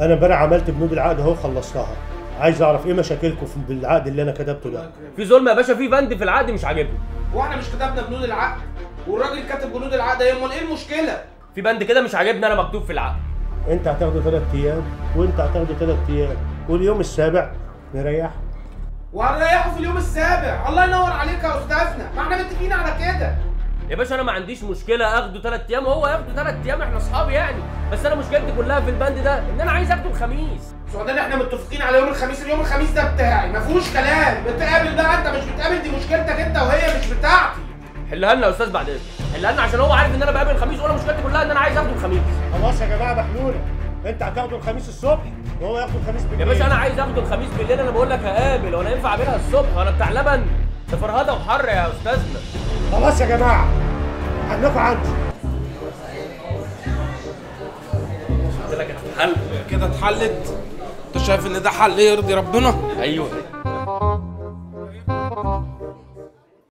أنا امبارح عملت بنود العقد أهو خلصتها عايز أعرف إيه مشاكلكم في بالعقد اللي أنا كتبته ده؟ في ظلم يا باشا في بند في العقد مش عاجبني. وإحنا مش كتبنا بنود العقد. والراجل كاتب بنود العقد إيه أمال إيه المشكلة؟ في بند كده مش عاجبني أنا مكتوب في العقد. أنت هتاخده ثلاث أيام وأنت هتاخده ثلاث أيام. واليوم السابع نريح وهنريحه في اليوم السابع. الله ينور عليك يا أستاذنا. ما إحنا متفقين على كده. يا باشا أنا ما عنديش مشكلة اخده ثلاث أيام وهو ياخده ثلاث أيام إحنا اصحاب يعني. بس أنا مشكلتي كلها في البند ده ان أنا عايز اخده الخميس. سعدان إحنا متفقين على يوم الخميس اليوم الخميس ده بتاعي ما فيهوش كلام. بتقابل بقى انت مش بتقابل دي مشكلتك انت وهي مش بتاعتي. حلها لنا يا أستاذ بعد إذنك. حلها لنا عشان هو عارف إن أنا بقابل الخميس وأنا مشكلتي كلها إن أنا عايز أخده الخميس. خلاص يا جماعة محلوله أنت هتاخده الخميس الصبح وهو ياخده الخميس بالليل. يا باشا أنا عايز أخده الخميس بالليل أنا بقول لك هقابل وأنا ينفع اقابلها الصبح وأنا بتاع لبن ده فرهدة وحر يا أستاذنا. خلاص يا جماعة عنكم عندي قلت لك هتتحل كده اتحلت. انت شايف إن ده حل يرضي ربنا؟ أيوه.